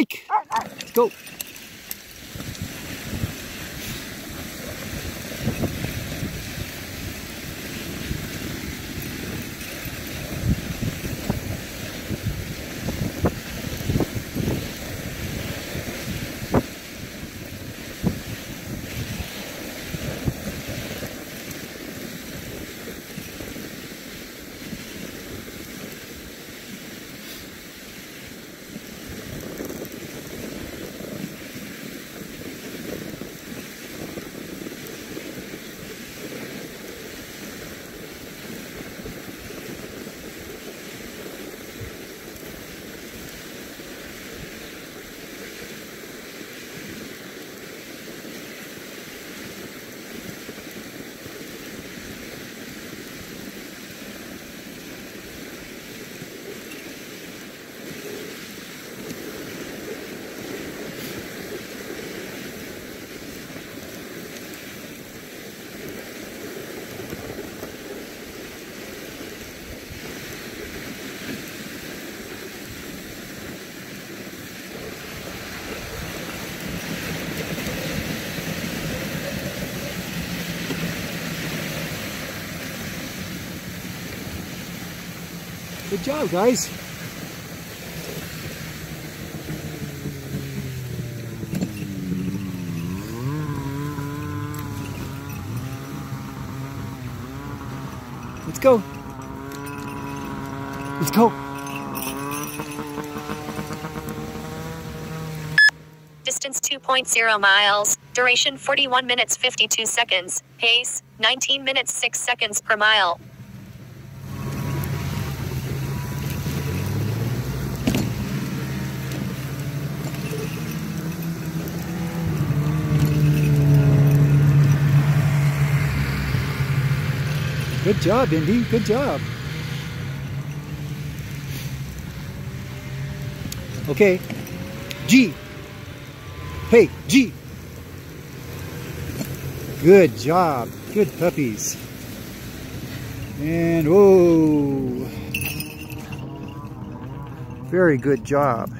Hike. Let's go. Good job, guys. Let's go. Let's go. Distance 2.0 miles. Duration 41 minutes 52 seconds. Pace 19 minutes 6 seconds per mile. Good job, Indy. Good job. Okay. G. Hey, G. Good job. Good puppies. And whoa. Very good job.